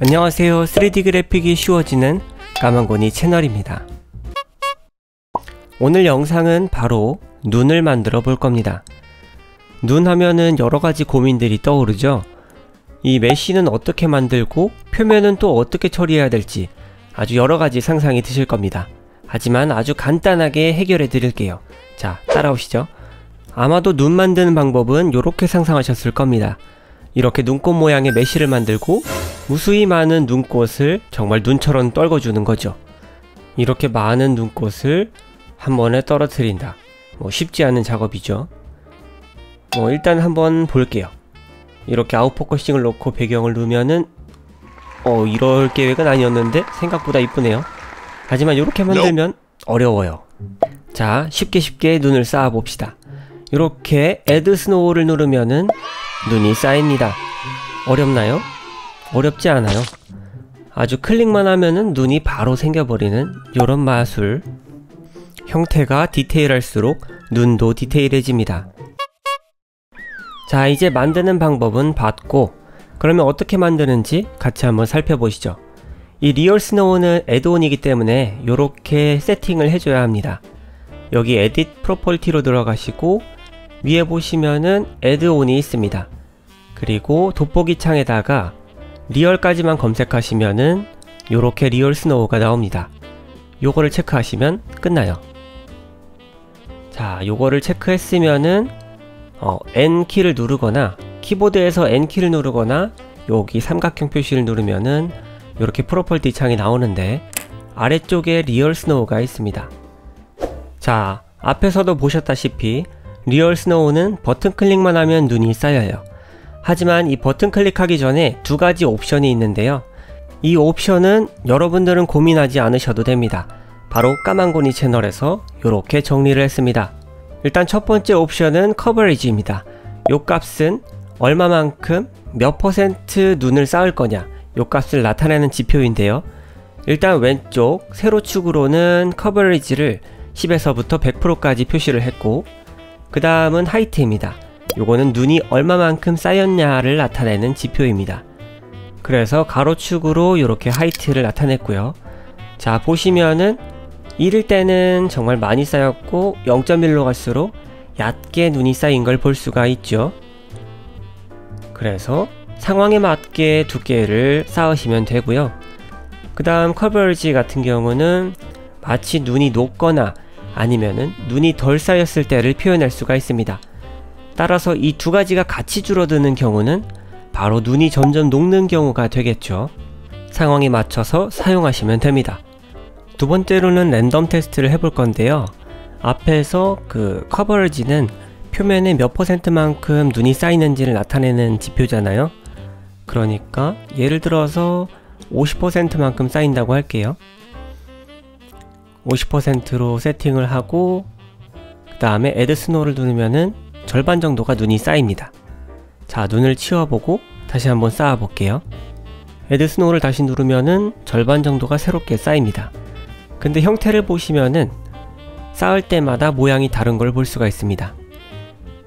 안녕하세요. 3D 그래픽이 쉬워지는 까만고니 채널입니다. 오늘 영상은 바로 눈을 만들어 볼 겁니다. 눈 하면은 여러가지 고민들이 떠오르죠. 이 메쉬는 어떻게 만들고 표면은 또 어떻게 처리해야 될지 아주 여러가지 상상이 드실 겁니다. 하지만 아주 간단하게 해결해 드릴게요. 자 따라오시죠. 아마도 눈 만드는 방법은 이렇게 상상하셨을 겁니다. 이렇게 눈꽃 모양의 mesh를 만들고 무수히 많은 눈꽃을 정말 눈처럼 떨궈주는 거죠. 이렇게 많은 눈꽃을 한 번에 떨어뜨린다. 뭐 쉽지 않은 작업이죠. 뭐 일단 한번 볼게요. 이렇게 out focusing을 놓고 배경을 누면은 어 이럴 계획은 아니었는데 생각보다 이쁘네요. 하지만 이렇게 만들면 어려워요. 자 쉽게 쉽게 눈을 쌓아 봅시다. 이렇게 Add Snow를 누르면은 눈이 쌓입니다. 어렵나요? 어렵지 않아요. 아주 클릭만 하면은 눈이 바로 생겨버리는 이런 마술. 형태가 디테일할수록 눈도 디테일해집니다. 자 이제 만드는 방법은 봤고 그러면 어떻게 만드는지 같이 한번 살펴보시죠. 이 Real Snow는 add-on이기 때문에 이렇게 세팅을 해줘야 합니다. 여기 Edit Property로 들어가시고 위에 보시면은 add-on이 있습니다. 그리고 돋보기 창에다가 Real까지만 검색하시면은 요렇게 Real Snow가 나옵니다. 요거를 체크하시면 끝나요. 자, 요거를 체크했으면은 어, N키를 누르거나 키보드에서 N키를 누르거나 여기 삼각형 표시를 누르면은 이렇게 property 창이 나오는데 아래쪽에 Real Snow가 있습니다. 자, 앞에서도 보셨다시피 Real Snow는 버튼 클릭만 하면 눈이 쌓여요. 하지만 이 버튼 클릭하기 전에 두 가지 옵션이 있는데요. 이 옵션은 여러분들은 고민하지 않으셔도 됩니다. 바로 까만고니 채널에서 이렇게 정리를 했습니다. 일단 첫 번째 옵션은 coverage입니다. 요 값은 얼마만큼 몇 퍼센트 눈을 쌓을 거냐 요 값을 나타내는 지표인데요. 일단 왼쪽 세로축으로는 커버리지를 10에서부터 100%까지 표시를 했고 그 다음은 하이트입니다. 요거는 눈이 얼마만큼 쌓였냐를 나타내는 지표입니다. 그래서 가로축으로 이렇게 하이트를 나타냈고요. 자 보시면은 1일 때는 정말 많이 쌓였고 0.1로 갈수록 얕게 눈이 쌓인 걸 볼 수가 있죠. 그래서 상황에 맞게 두께를 쌓으시면 되고요. 그 다음 커버지 같은 경우는 마치 눈이 녹거나 아니면은 눈이 덜 쌓였을 때를 표현할 수가 있습니다. 따라서 이 두 가지가 같이 줄어드는 경우는 바로 눈이 점점 녹는 경우가 되겠죠. 상황에 맞춰서 사용하시면 됩니다. 두 번째로는 랜덤 테스트를 해볼 건데요. 앞에서 그 커버지는 표면에 몇 퍼센트만큼 눈이 쌓이는지를 나타내는 지표잖아요. 그러니까 예를 들어서 50%만큼 쌓인다고 할게요. 50%로 세팅을 하고 그 다음에 Add Snow를 누르면은 절반 정도가 눈이 쌓입니다. 자, 눈을 치워보고 다시 한번 쌓아 볼게요. Add Snow를 다시 누르면은 절반 정도가 새롭게 쌓입니다. 근데 형태를 보시면은 쌓을 때마다 모양이 다른 걸 볼 수가 있습니다.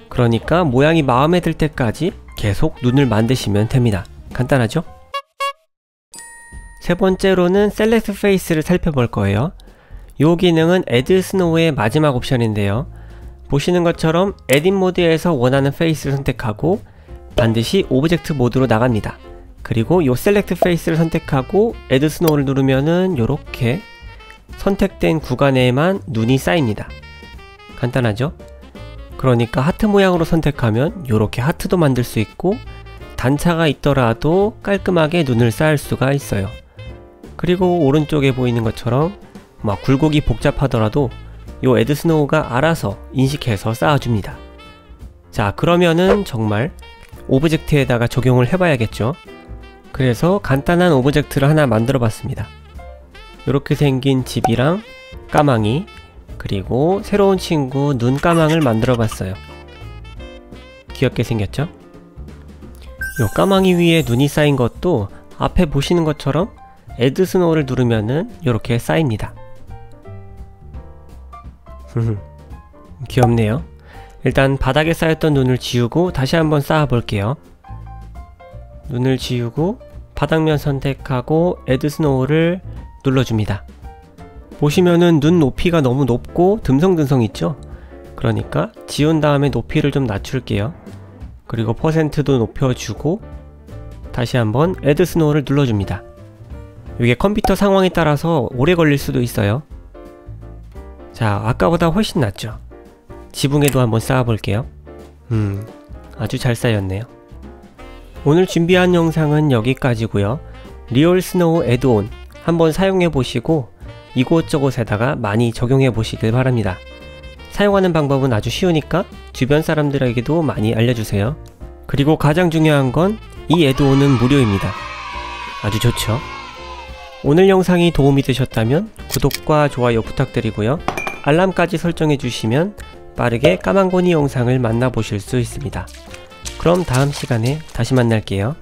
그러니까 모양이 마음에 들 때까지 계속 눈을 만드시면 됩니다. 간단하죠? 세 번째로는 Select Face를 살펴볼 거예요. 이 기능은 Add Snow의 마지막 옵션인데요. 보시는 것처럼 Edit Mode에서 원하는 face를 선택하고 반드시 Object Mode로 나갑니다. 그리고 요 Select Face를 선택하고 Add Snow를 누르면은 요렇게 선택된 구간에만 눈이 쌓입니다. 간단하죠? 그러니까 하트 모양으로 선택하면 요렇게 하트도 만들 수 있고 단차가 있더라도 깔끔하게 눈을 쌓을 수가 있어요. 그리고 오른쪽에 보이는 것처럼 막 굴곡이 복잡하더라도 요 Add Snow가 알아서 인식해서 쌓아줍니다. 자 그러면은 정말 object에다가 적용을 해봐야겠죠. 그래서 간단한 object를 하나 만들어 봤습니다. 이렇게 생긴 집이랑 까망이 그리고 새로운 친구 눈까망을 만들어 봤어요. 귀엽게 생겼죠? 요 까망이 위에 눈이 쌓인 것도 앞에 보시는 것처럼 Add Snow를 누르면은 이렇게 쌓입니다. 귀엽네요. 일단 바닥에 쌓였던 눈을 지우고 다시 한번 쌓아 볼게요. 눈을 지우고 바닥면 선택하고 Add Snow를 눌러줍니다. 보시면은 눈 높이가 너무 높고 듬성듬성 있죠? 그러니까 지운 다음에 높이를 좀 낮출게요. 그리고 퍼센트도 높여주고 다시 한번 Add Snow를 눌러줍니다. 이게 컴퓨터 상황에 따라서 오래 걸릴 수도 있어요. 자, 아까보다 훨씬 낫죠? 지붕에도 한번 쌓아볼게요. 음, 아주 잘 쌓였네요. 오늘 준비한 영상은 여기까지고요. Real Snow add-on 한번 사용해 보시고 이곳저곳에다가 많이 적용해 보시길 바랍니다. 사용하는 방법은 아주 쉬우니까 주변 사람들에게도 많이 알려주세요. 그리고 가장 중요한 건 이 add-on은 무료입니다. 아주 좋죠? 오늘 영상이 도움이 되셨다면 구독과 좋아요 부탁드리고요. 알람까지 설정해 주시면 빠르게 까만고니 영상을 만나보실 수 있습니다. 그럼 다음 시간에 다시 만날게요.